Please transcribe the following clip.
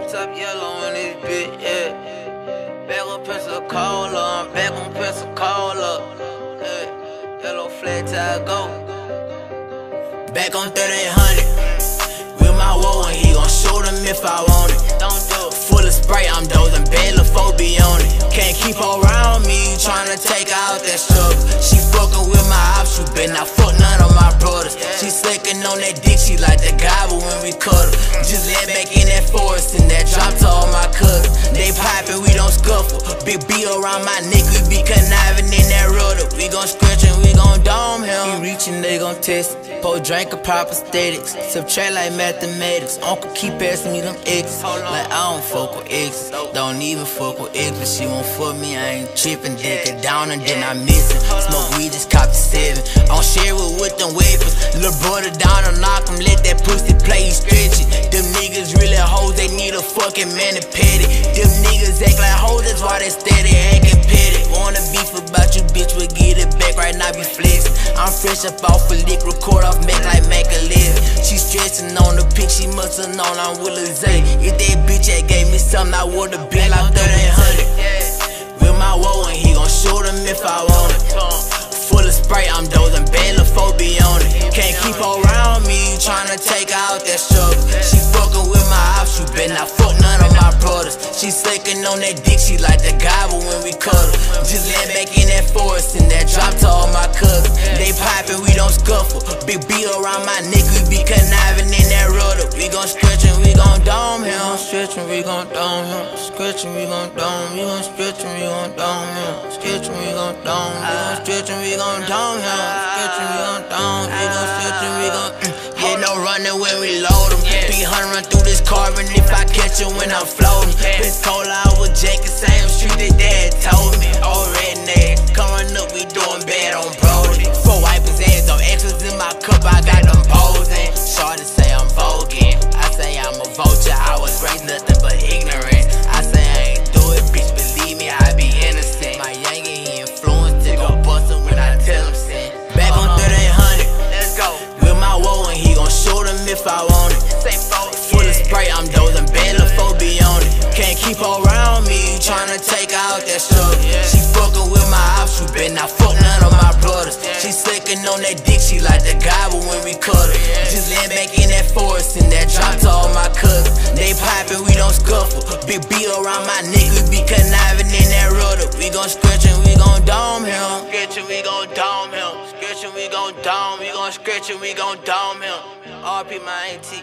I'm top yellow in this bitch, yeah. Back on Pensacola, I'm back on Pensacola. Yeah. Yellow flat tire go. Back on 3800. With my woe, and he gon' shoot him if I want it. Don't do it. Full of spray, I'm dozing, bad phobia on it. Can't keep around me, tryna take out that struggle. She fucking with my ops, you better not fuck none of my brothers. She slicking on that dick, she like the gobble when we her. Just let back in that forest and that drop to all my cousins. They poppin', we don't scuffle. Big B around my neck, we be conniving in that rudder. We gon' scratch and we gon' dome him. He reaching, they gon' test. Pour drink of proper statics. Subtract like mathematics. Uncle keep asking me them X. Like I don't fuck with X. Don't even fuck with X, but she won't fuck me. I ain't trippin'. Dick it down and then I miss it. Smoke weed, just cop the seven. I don't share with with them weapons. Little brother down fresh up off a lick, record off Mac like Mac a live. She stretching on the pic, she musta known I'm Willie Zay. If that bitch had gave me something, I would've been like 3800. With my woe, and he gon' shoot him if I want it. Full of spray, I'm dozing, bad phobia on it. Can't keep around me, tryna take out that struggle. She fucking with my ops, you better not fuck none of my brothers. She slicking on that dick, she like the gobble when we cuddle. Just land back in that forest and that They we don't scuffle. Big B around my neck, we be conniving in that rudder. We gon' stretch and we gon' dome him. Stretchin', we gon' dome him. Stretchin', we gon' dome. We gon' stretch and we gon' dome him. Stretchin', we gon' dome. We gon' stretch and we gon' dome him. Stretchin', we gon' dome. We gon' stretch and we gon' mm. Yeah, no running when we load him. Be hunting run through this carbon if I catch him when I'm floating. Bitch told I was Jake, same street that dad told me. Tryna take out that struggle. She fucking with my ops, you better not fuck none of my brothers. She slicking on that dick, she like the gobble when we cut her. Just land back in that forest and that drop to all my cousins. They poppin', we don't scuffle. Big B around my neck, we be conniving in that rudder. We gon' scratch and we gon' dome him. Scratch and we gon' dome him. Scratch and we gon' dome. We gon' scratch and we gon' dome him. RP my auntie.